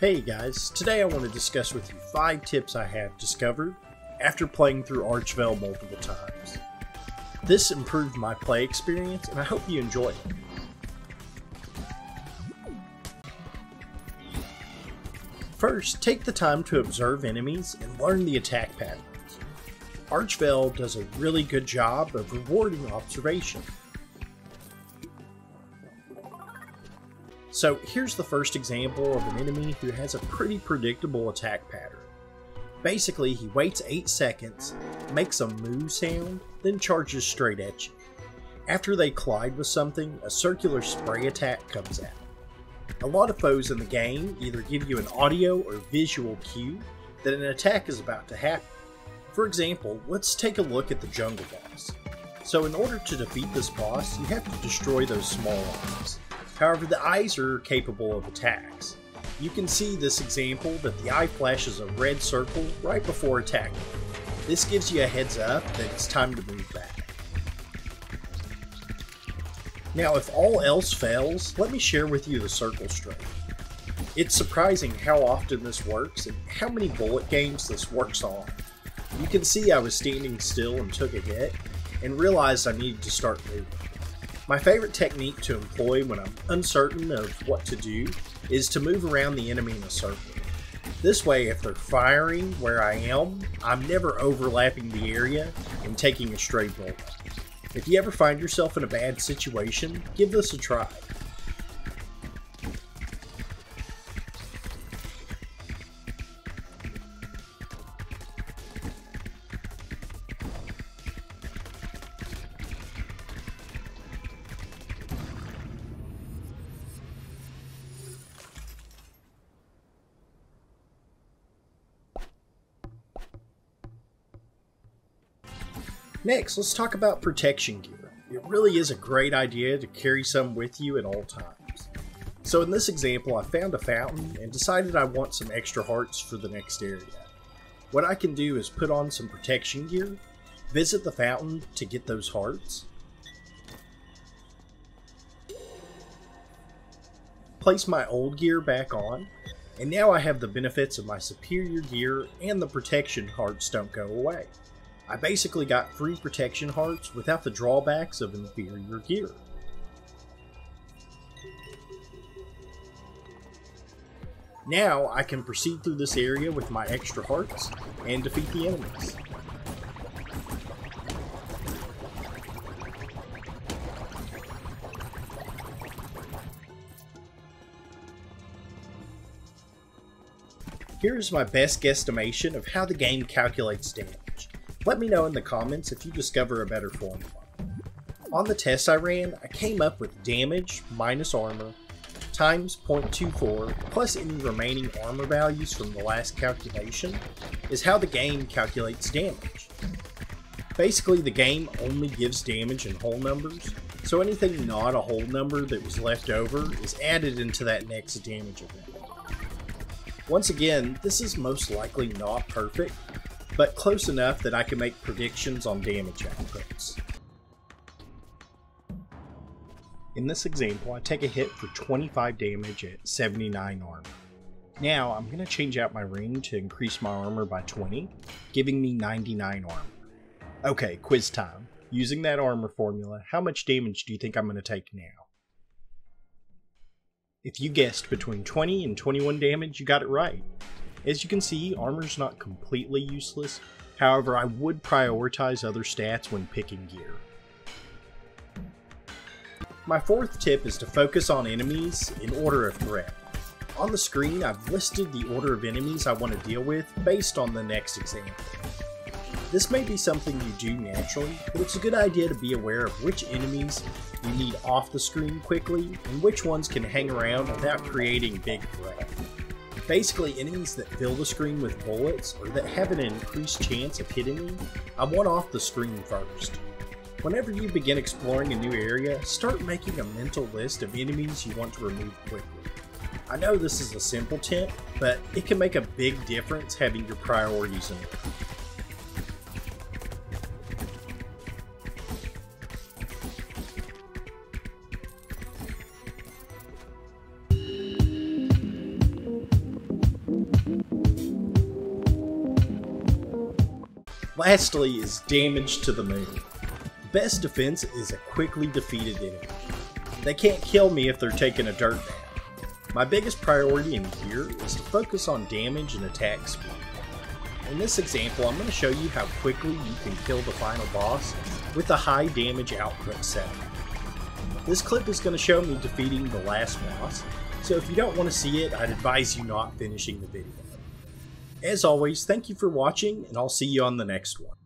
Hey guys, today I want to discuss with you 5 tips I have discovered after playing through Archvale multiple times. This improved my play experience and I hope you enjoy it. First, take the time to observe enemies and learn the attack patterns. Archvale does a really good job of rewarding observation. So here's the first example of an enemy who has a pretty predictable attack pattern. Basically, he waits 8 seconds, makes a moo sound, then charges straight at you. After they collide with something, a circular spray attack comes out. A lot of foes in the game either give you an audio or visual cue that an attack is about to happen. For example, let's take a look at the jungle boss. So in order to defeat this boss, you have to destroy those small eyes. However, the eyes are capable of attacks. You can see this example that the eye flashes a red circle right before attacking. This gives you a heads up that it's time to move back. Now if all else fails, let me share with you the circle strike. It's surprising how often this works and how many bullet games this works on. You can see I was standing still and took a hit, and realized I needed to start moving. My favorite technique to employ when I'm uncertain of what to do is to move around the enemy in a circle. This way, if they're firing where I am, I'm never overlapping the area and taking a stray bullet. If you ever find yourself in a bad situation, give this a try. Next, let's talk about protection gear. It really is a great idea to carry some with you at all times. So in this example, I found a fountain and decided I want some extra hearts for the next area. What I can do is put on some protection gear, visit the fountain to get those hearts, place my old gear back on, and now I have the benefits of my superior gear and the protection hearts don't go away. I basically got free protection hearts without the drawbacks of inferior gear. Now I can proceed through this area with my extra hearts and defeat the enemies. Here's my best guesstimation of how the game calculates damage. Let me know in the comments if you discover a better formula. On the test I ran, I came up with damage minus armor times 0.24 plus any remaining armor values from the last calculation is how the game calculates damage. Basically, the game only gives damage in whole numbers, so anything not a whole number that was left over is added into that next damage event. Once again, this is most likely not perfect, but close enough that I can make predictions on damage outputs. In this example, I take a hit for 25 damage at 79 armor. Now, I'm going to change out my ring to increase my armor by 20, giving me 99 armor. Okay, quiz time. Using that armor formula, how much damage do you think I'm going to take now? If you guessed between 20 and 21 damage, you got it right. As you can see, armor's not completely useless, however I would prioritize other stats when picking gear. My fourth tip is to focus on enemies in order of threat. On the screen, I've listed the order of enemies I want to deal with based on the next example. This may be something you do naturally, but it's a good idea to be aware of which enemies you need off the screen quickly and which ones can hang around without creating big threat. Basically, enemies that fill the screen with bullets or that have an increased chance of hitting me, I want off the screen first. Whenever you begin exploring a new area, start making a mental list of enemies you want to remove quickly. I know this is a simple tip, but it can make a big difference having your priorities in order. Lastly is damage to the moon. Best defense is a quickly defeated enemy. They can't kill me if they're taking a dirt bath. My biggest priority in here is to focus on damage and attack speed. In this example, I'm going to show you how quickly you can kill the final boss with a high damage output setup. This clip is going to show me defeating the last boss, so if you don't want to see it, I'd advise you not finishing the video. As always, thank you for watching, and I'll see you on the next one.